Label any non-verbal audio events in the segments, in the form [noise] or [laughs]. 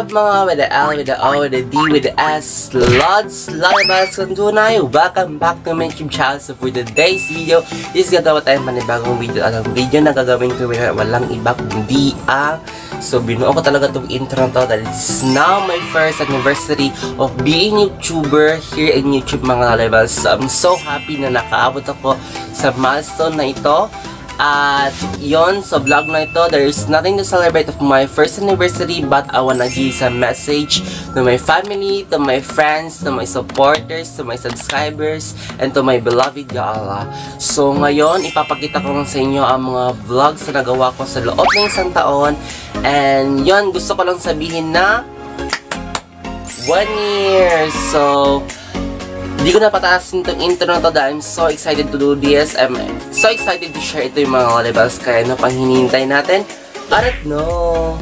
Up mga with the L, with the O, with the D, with the S, Lods, Lalabas, kung tunay, welcome back to my YouTube channel. So for today's video, is gagawa tayo panibagong video. At ang video na gagawin ko walang iba kundi ang So binuo ko talaga itong intro na to that it's now my first anniversary of being YouTuber here in YouTube mga lalabas. So, I'm so happy na nakaabot ako sa milestone na ito. At yon sa vlog na ito, there is nothing to celebrate of my first anniversary but I wanna give some message to my family, to my friends, to my supporters, to my subscribers, and to my beloved Gaala. So ngayon, ipapakita ko lang sa inyo ang mga vlogs na nagawa ko sa loob ng isang taon. And yon gusto ko lang sabihin na one year. So, hindi ko napataasin itong intro na to dahil I'm so excited to do this. So excited to share ito yung mga levels kaya ano pang hinihintay natin. Don't know.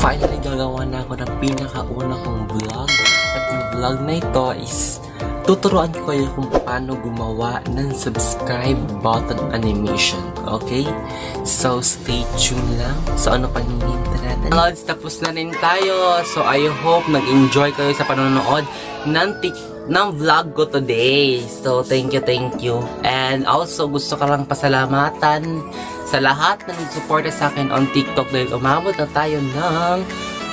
Finally, gagawa na ako ng pinakauna kong vlog. At yung vlog na ito is tuturuan ko kayo kung paano gumawa ng subscribe button animation. Okay? So, stay tuned lang. So, ano pa hinihintay natin? Lods, tapos na rin tayo. So, I hope nag-enjoy kayo sa panonood ng TikTok ng vlog ko today. So, thank you, thank you. And also, gusto ka lang pasalamatan sa lahat na nagsuporta sa akin on TikTok dahil umabot na tayo ng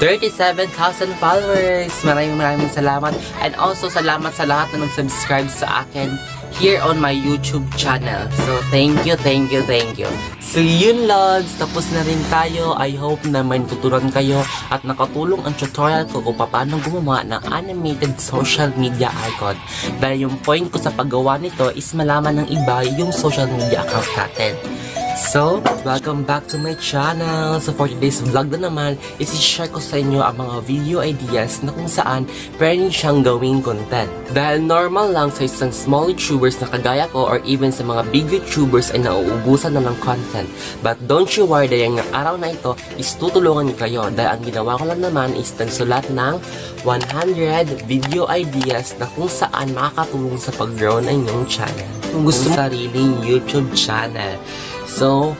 37,000 followers. Maraming maraming salamat. And also, salamat sa lahat na nag-subscribe sa akin here on my YouTube channel. So, thank you, thank you, thank you. So, yun lods. Tapos na rin tayo. I hope na may tuturuan kayo at nakatulong ang tutorial ko kung paano gumawa ng animated social media icon. Dahil yung point ko sa paggawa nito is malaman ng iba yung social media account natin. So, welcome back to my channel. So, for today's vlog na naman, isi-share ko sa inyo ang mga video ideas na kung saan pwede siyang gawing content. Dahil normal lang sa isang small YouTubers na kagaya ko or even sa mga big YouTubers ay nauubusan na ng content. But don't you worry dahil ng araw na ito is tutulungan niyo kayo dahil ang ginawa ko lang naman is nagsulat ng 100 video ideas na kung saan makakatulong sa pag-grow ng inyong channel. Kung gusto mo sariling YouTube channel. So,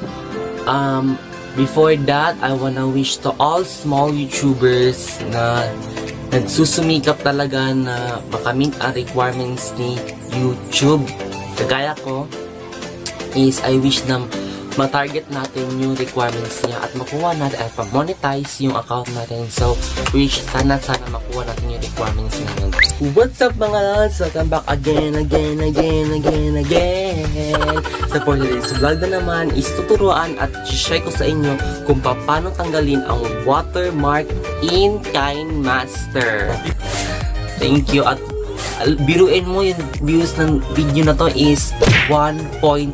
um, before that, I wanna wish to all small YouTubers na nagsusumikap talaga na makamit ang requirements ni YouTube. Kagaya ko, is I wish na matarget natin yung requirements niya at makuha natin at monetize yung account natin. So, wish sana sana makuha natin yung requirements natin. What's up mga lads? Welcome back again, again, again, again, again. So, for today's vlog na naman is tuturuan at share ko sa inyo kung paano tanggalin ang watermark in KineMaster. Thank you at biruin mo yung views ng video na to is 1.5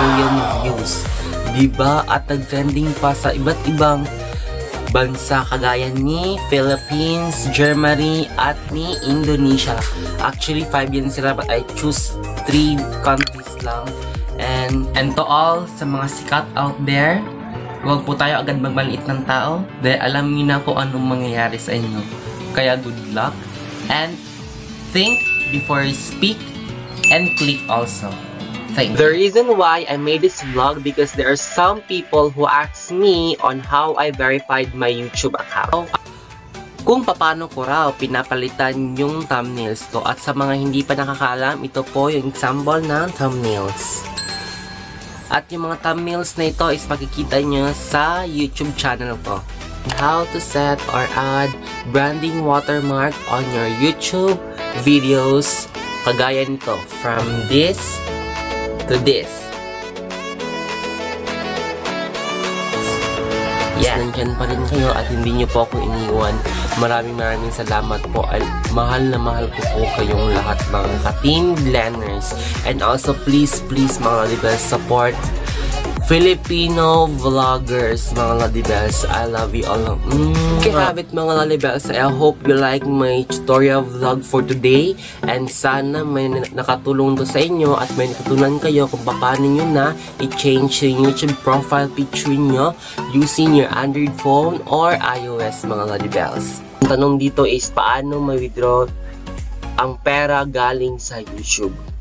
million views. Diba? At nag-trending pa sa iba't ibang bansa kagaya ni Philippines, Germany, at ni Indonesia. Actually, 5 yan sila but I choose 3 countries lang. And, and to all sa mga sikat out there, huwag po tayo agad magmaliit ng tao dahil alam niyo na kung anong mangyayari sa inyo. Kaya good luck and think before you speak and click also. Thanks. The reason why I made this vlog because there are some people who ask me on how I verified my YouTube account. Kung paano ko raw pinapalitan yung thumbnails ko at sa mga hindi pa nakakaalam, ito po yung example ng thumbnails. At yung mga thumbnails na ito is makikita nyo sa YouTube channel ko. How to set or add branding watermark on your YouTube videos kagaya nito from this to this. Yes. Nandyan pa rin kayo at hindi nyo po ako iniwan. Maraming maraming salamat po at mahal na mahal ko po kayong lahat mga ka-team blenders. And also please please mga libel support Filipino vloggers, mga ladibels. I love you all. Mm. Okay, habit mga ladibels. I hope you like my tutorial vlog for today. And sana may nakatulong to sa inyo at may natutunan kayo kung paano nyo na i-change yung YouTube profile picture nyo using your Android phone or iOS mga ladibels. Ang tanong dito is paano ma-withdraw ang pera galing sa YouTube.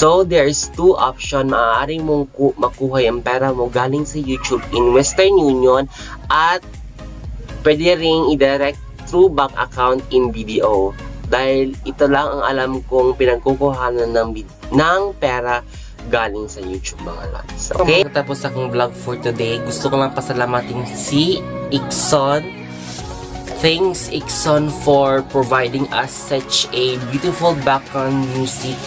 So, there's two option. Maaaring mong makuha yung pera mo galing sa YouTube in Western Union at pwede ring i-direct through bank account in BDO. Dahil ito lang ang alam kong pinagkukuhanan ng, ng pera galing sa YouTube mga lods. Okay? Tapos akong vlog for today. Gusto ko lang pasalamatin si Ixon. Thanks Ixon for providing us such a beautiful background music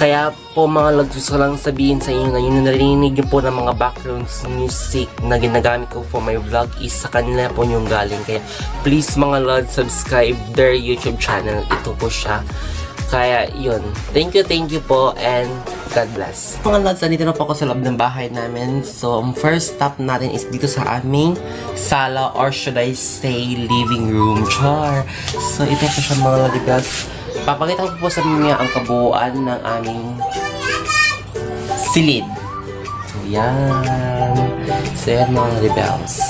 kaya po mga lods, gusto lang sabihin sa inyo na yung narinig po ng mga background music na ginagamit ko for my vlog is sa kanila po yung galing. Kaya please mga lods, subscribe their YouTube channel. Ito po siya. Kaya yun. Thank you, thank you po and God bless. Mga lods, nandito na po ako sa loob ng bahay namin. So, ang first stop natin is dito sa aming sala or should I say living room. Char! So, ito po siya mga lods. Papakita ko po sa inyo ang kabuuan ng aming silid. So, yan. So, yan mga rebels.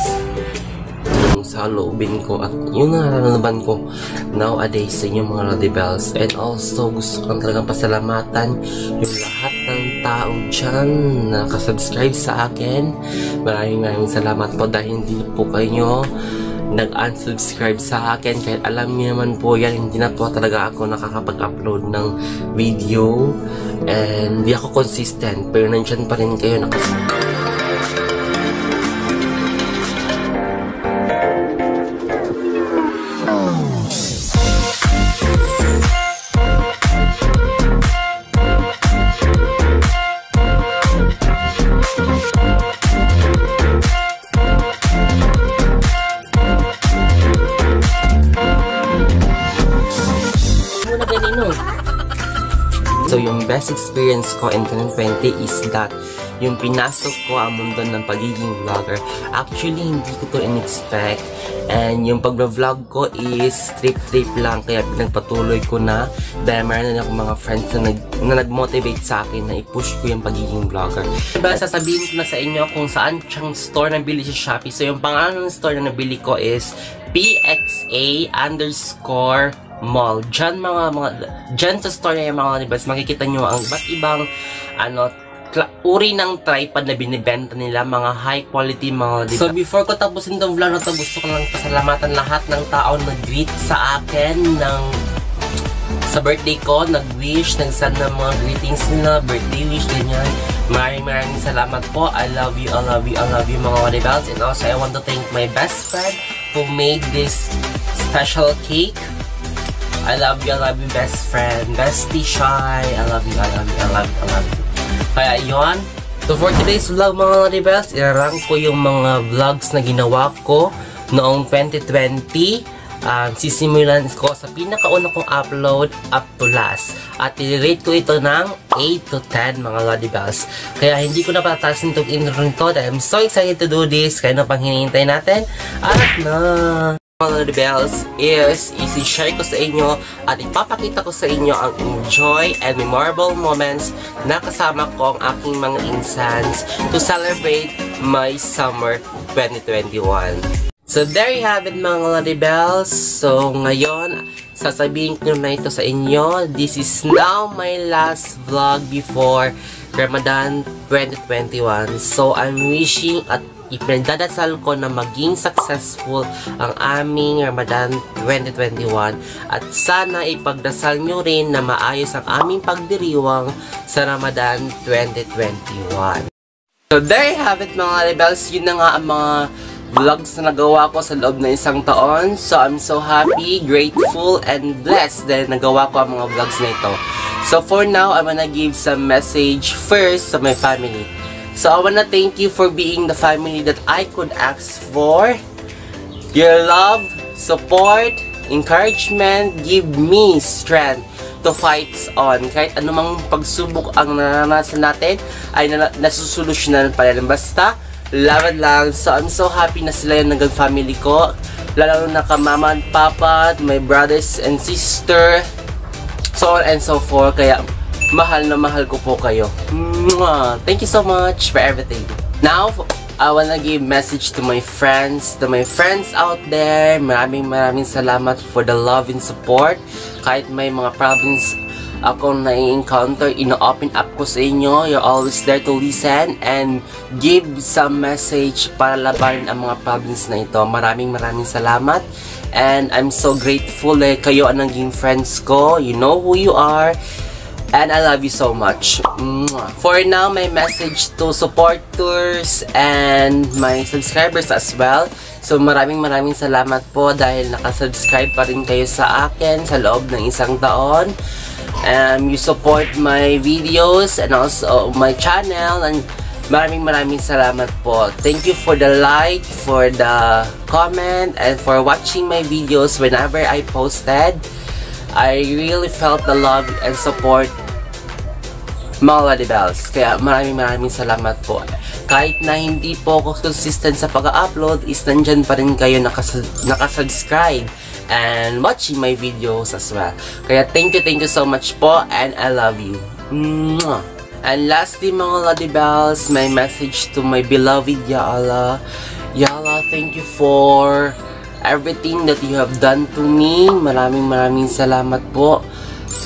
Sa loobin ko at yung nararamdaman ko nowadays sa inyo mga rebels. And also, gusto ko talagang pasalamatan yung lahat ng tao dyan na nakasubscribe sa akin. Maraming maraming salamat po dahil hindi po kayo nag-unsubscribe sa akin. Kahit alam niyo naman po yan hindi na po talaga ako nakakapag-upload ng video. And hindi ako consistent pero nandyan pa rin kayo nakasubscribe best experience ko in 2020 is that yung pinasok ko ang mundo ng pagiging vlogger. Actually, hindi ko to in-expect. And yung pag-vlog ko is trip-trip lang. Kaya pinagpatuloy ko na. Dahil meron na akong mga friends na, nag, na nag-motivate sa akin na i-push ko yung pagiging vlogger. Diba, sasabihin ko na sa inyo kung saan siyang store na bili sa Shopee. So, yung pangalan ng store na nabili ko is PXA underscore mall. Diyan mga mga diyan sa store na yung mga nibas, makikita nyo ang iba't ibang ano uri ng tripod na binibenta nila, mga high quality mga diba? So before ko tapusin tong vlog na to, gusto ko lang pasalamatan lahat ng tao na greet sa akin ng sa birthday ko, nag-wish, nag-send ng mga greetings nila, birthday wish, ganyan. Maraming maraming salamat po. I love you, I love you, I love you mga rebels. And also, I want to thank my best friend who made this special cake. I love you, I love you, best friend. Bestie Shy. I love you, I love you, I love you, I love you. Kaya yun. So for today's vlog mga rebels, irarang ko yung mga vlogs na ginawa ko noong 2020. Um, sisimulan ko sa pinakauna kong upload up to last. At i-rate ko ito ng 8 to 10 mga Lodi Bells. Kaya hindi ko na patatasin itong intro nito dahil I'm so excited to do this. Kaya na pang natin. At na! Mga rebels is isi-share ko sa inyo at ipapakita ko sa inyo ang enjoy and memorable moments na kasama ko ang aking mga instance to celebrate my summer 2021. So there you have it mga rebels. So ngayon, sasabihin ko na ito sa inyo. This is now my last vlog before Ramadan 2021. So I'm wishing at ipinagdadasal ko na maging successful ang aming Ramadan 2021 at sana ipagdasal nyo rin na maayos ang aming pagdiriwang sa Ramadan 2021. So there you have it mga rebels, yun na nga ang mga vlogs na nagawa ko sa loob ng isang taon. So I'm so happy, grateful, and blessed dahil nagawa ko ang mga vlogs na ito. So for now, I'm gonna give some message first sa my family. So I wanna thank you for being the family that I could ask for. Your love, support, encouragement, give me strength to fight on. Kahit anumang pagsubok ang naranasan natin, ay na nasusolusyonan pa rin. Basta, laban lang. So, I'm so happy na sila yung naging family ko. Lalo na ka mama and papa, my brothers and sister, so on and so forth. Kaya, mahal na mahal ko po kayo. Thank you so much for everything. Now, I wanna give message to my friends, to my friends out there. Maraming maraming salamat for the love and support. Kahit may mga problems akong nai-encounter, ino-open up ko sa inyo. You're always there to listen and give some message para labanan ang mga problems na ito. Maraming maraming salamat. And I'm so grateful eh, kayo ang naging friends ko. You know who you are. And I love you so much. For now, my message to supporters and my subscribers as well. So maraming maraming salamat po dahil nakasubscribe pa rin kayo sa akin sa loob ng isang taon. Um, you support my videos and also my channel and maraming maraming salamat po. Thank you for the like, for the comment, and for watching my videos whenever I posted. I really felt the love and support mga Lady Bells. Kaya maraming maraming salamat po. Kahit na hindi po ako consistent sa pag-upload, is nandyan pa rin kayo nakas nakasubscribe and watching my videos as well. Kaya thank you, thank you so much po and I love you. Mwah! And lastly mga Lady Bells, my message to my beloved Yala. Yala, thank you for everything that you have done to me. Maraming maraming salamat po.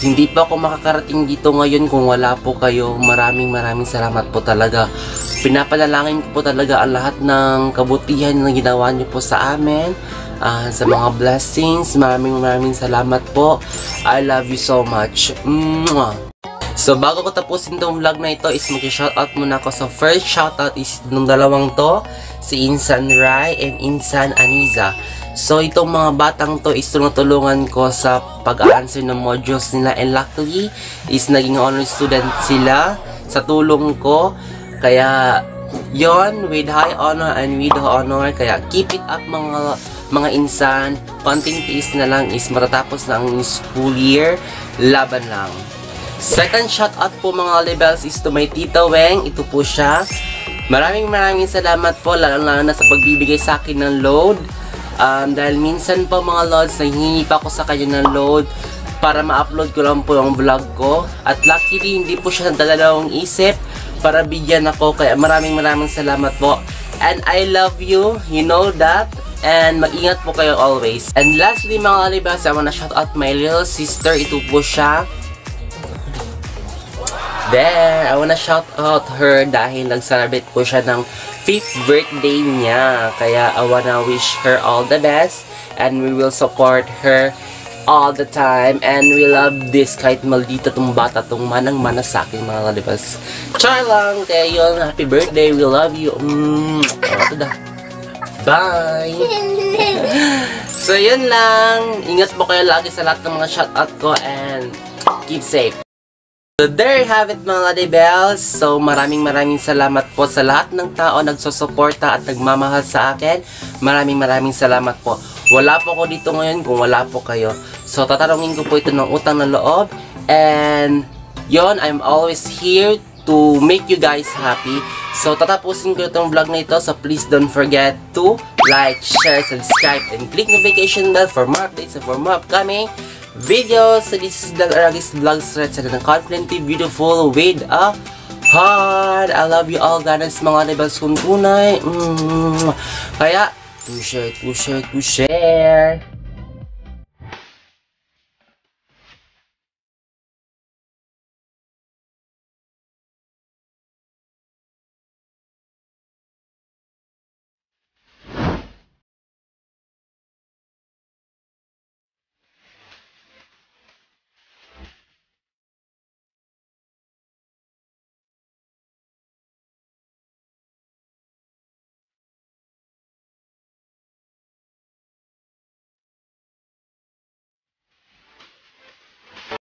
Hindi pa ako makakarating dito ngayon kung wala po kayo. Maraming maraming salamat po talaga. Pinapanalangin ko po talaga ang lahat ng kabutihan na ginawa niyo po sa amin. Ah, sa mga blessings. Maraming maraming salamat po. I love you so much. Mwah! So, bago ko tapusin tong vlog na ito, is mag-shoutout muna ako. So, first shoutout is nung dalawang to, si Insan Rai and Insan Aniza. So, itong mga batang to is tinutulungan ko sa pag-answer ng modules nila. And luckily, is naging honor student sila sa tulong ko. Kaya, yon with high honor and with honor. Kaya, keep it up mga mga insan. Konting tiis na lang is matatapos na ang school year. Laban lang. Second shoutout po mga Libels is to my Tita Weng. Ito po siya. Maraming maraming salamat po lalo na sa pagbibigay sa akin ng load. Um, dahil minsan po mga lods, nanghingi pa ako sa kanya ng load para ma-upload ko lang po yung vlog ko. At luckily, hindi po siya dalawang isip para bigyan ako. Kaya maraming maraming salamat po. And I love you. You know that. And mag-ingat po kayo always. And lastly mga Libels, I wanna shout out my little sister. Ito po siya. There, I wanna shout out her dahil nag-celebrate po siya ng 5th birthday niya. Kaya I wanna wish her all the best and we will support her all the time and we love this kahit maldita tong bata tong manang-mana sa akin mga kalibas. Char lang! Kaya yun, happy birthday, we love you. Mm, ito da. Bye! [laughs] so yun lang. Ingat po kayo lagi sa lahat ng mga shoutout ko and keep safe. So there you have it mga Lady Bells. So maraming maraming salamat po sa lahat ng tao nagsusuporta at nagmamahal sa akin. Maraming maraming salamat po. Wala po ako dito ngayon kung wala po kayo. So tatanungin ko po ito ng utang na loob. And yon I'm always here to make you guys happy. So tatapusin ko itong vlog na ito. So please don't forget to like, share, subscribe, and click notification bell for more updates and for more upcoming videos. So this is the Aragis Vlog Thread sa ng confidently beautiful with a heart. I love you all guys mga rebels kung tunay. Mm. Kaya, to share, to share, to share.